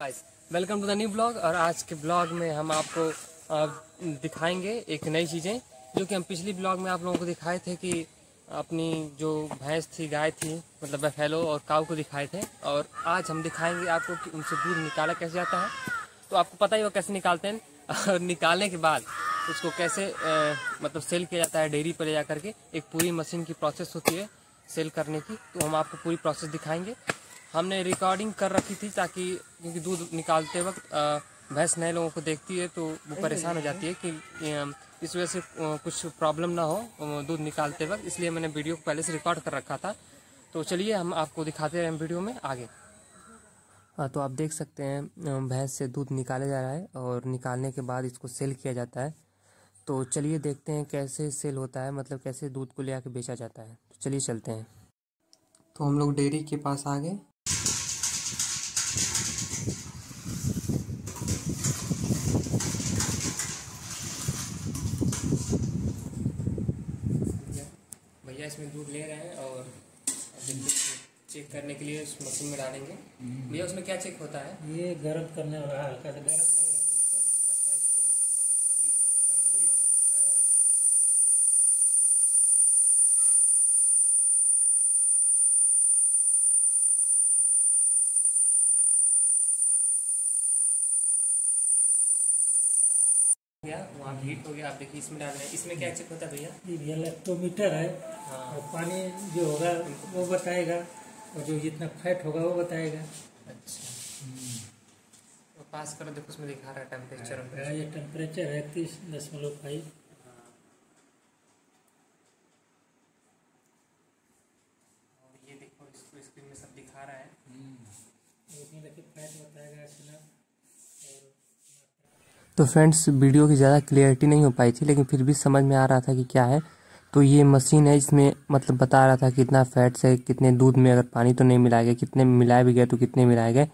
Welcome to the new blog और आज के ब्लॉग में हम आपको दिखाएँगे एक नई चीज़ें जो कि हम पिछली ब्लॉग में आप लोगों को दिखाए थे कि अपनी जो भैंस थी गाय थी मतलब बफेलो और काऊ को दिखाए थे और आज हम दिखाएँगे आपको कि उनसे दूध निकाला कैसे जाता है। तो आपको पता ही वो कैसे निकालते हैं और निकालने के बाद उसको कैसे अ, मतलब सेल किया जाता है डेयरी पर ले जा करके एक पूरी मशीन की प्रोसेस होती है सेल करने की। तो हम आपको पूरी प्रोसेस दिखाएँगे। हमने रिकॉर्डिंग कर रखी थी ताकि क्योंकि दूध निकालते वक्त भैंस नए लोगों को देखती है तो वो परेशान हो जाती है कि इस वजह से कुछ प्रॉब्लम ना हो दूध निकालते वक्त। इसलिए मैंने वीडियो को पहले से रिकॉर्ड कर रखा था। तो चलिए हम आपको दिखाते हैं वीडियो में आगे। हाँ तो आप देख सकते हैं भैंस से दूध निकाला जा रहा है और निकालने के बाद इसको सेल किया जाता है। तो चलिए देखते हैं कैसे सेल होता है मतलब कैसे दूध को ले आके बेचा जाता है। तो चलिए चलते हैं। तो हम लोग डेयरी के पास आ गए। इसमें दूध ले रहे हैं और चेक करने के लिए उस मशीन में डालेंगे। भैया उसमें क्या चेक होता है? ये गर्म करने वाला हल्का सा गर्म भैया वहाँ हीट हो गया आप देखिए इसमें डाल रहे हैं। इसमें क्या चेक होता है भैया? ये भी इलेक्ट्रोमीटर है। हाँ। और पानी जो होगा वो बताएगा। और जो जितना फैट होगा वो बताएगा। अच्छा। तो पास करो देखो उसमें दिखा रहा है टेम्परेचर ये टेम्परेचर है तीस दशमलव फाइव ये देखो इसको स्क्रीन में सब दिखा रहा है। उसमें देखिए फैट बताएगा इतना तो फ्रेंड्स, वीडियो की ज़्यादा क्लियरिटी नहीं हो पाई थी, लेकिन फिर भी समझ में आ रहा था कि क्या है। तो ये मशीन है इसमें मतलब बता रहा था कितना फैट्स है कितने दूध में अगर पानी तो नहीं मिलाया गया कितने में मिलाया भी गए तो कितने मिलाए गए।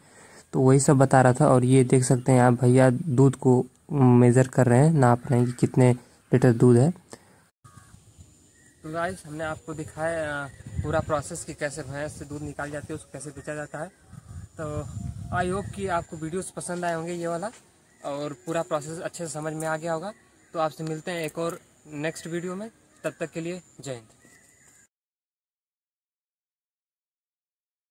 तो वही सब बता रहा था, और ये देख सकते हैं आप भैया दूध को मेज़र कर रहे हैं, नाप रहे हैं कि कितने लीटर दूध है। तो गाइस हमने आपको दिखाया पूरा प्रोसेस कि कैसे भैंस से दूध निकाल जाती है, उसको कैसे बेचा जाता है। तो आई होप कि आपको वीडियोस पसंद आए होंगे ये वाला। और पूरा प्रोसेस अच्छे से समझ में आ गया होगा। तो आपसे मिलते हैं एक और नेक्स्ट वीडियो में। तब तक के लिए जय हिंद।